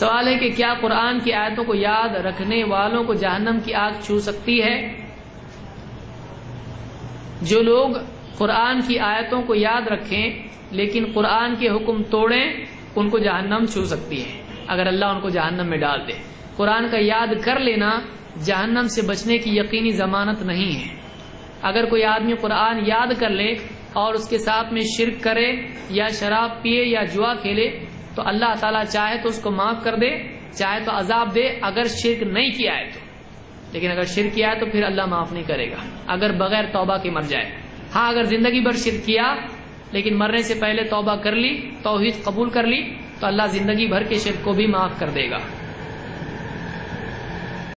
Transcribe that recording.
सवाल है कि क्या कुरान की आयतों को याद रखने वालों को जहन्नम की आग छू सकती है? जो लोग कुरान की आयतों को याद रखें, लेकिन कुरान के हुक्म तोड़ें, उनको जहन्नम छू सकती है। अगर अल्लाह उनको जहन्नम में डाल दे। कुरान का याद कर लेना, जहन्नम से बचने की यकीनी जमानत नहीं है। अगर कोई आदमी कुरान याद कर ले और उसके साथ में शिरक करे, या शराब पिए, या जुआ खेले तो अल्लाह ताला चाहे तो उसको माफ़ कर दे, चाहे तो अजाब दे, अगर शिरक नहीं किया है तो। लेकिन अगर शिरक किया है तो फिर अल्लाह माफ़ नहीं करेगा, अगर बगैर तौबा के मर जाए। हाँ अगर ज़िंदगी भर शिरक किया, लेकिन मरने से पहले तौबा कर ली, तोहिद कबूल कर ली तो अल्लाह ज़िंदगी भर के शिरक को भी माफ़ कर देगा।